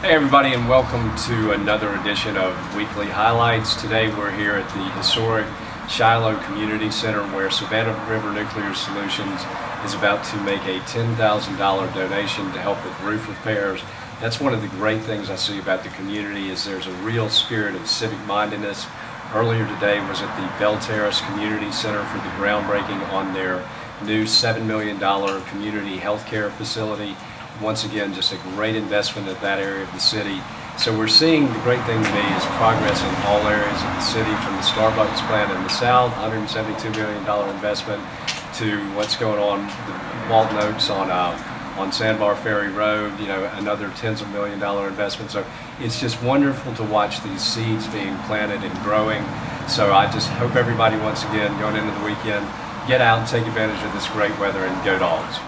Hey everybody and welcome to another edition of Weekly Highlights. Today we're here at the historic Shiloh Community Center where Savannah River Nuclear Solutions is about to make a $10,000 donation to help with roof repairs. That's one of the great things I see about the community is there's a real spirit of civic mindedness. Earlier today was at the Bell Terrace Community Center for the groundbreaking on their new $7 million community healthcare facility. Once again, just a great investment at that area of the city. So we're seeing the great thing to me is progress in all areas of the city, from the Starbucks plant in the south, $172 million investment, to what's going on, the Walton Oaks on uh, on Sandbar Ferry Road, you know, another tens of million dollar investment. So it's just wonderful to watch these seeds being planted and growing. So I just hope everybody, once again, going into the weekend, get out and take advantage of this great weather and go dogs.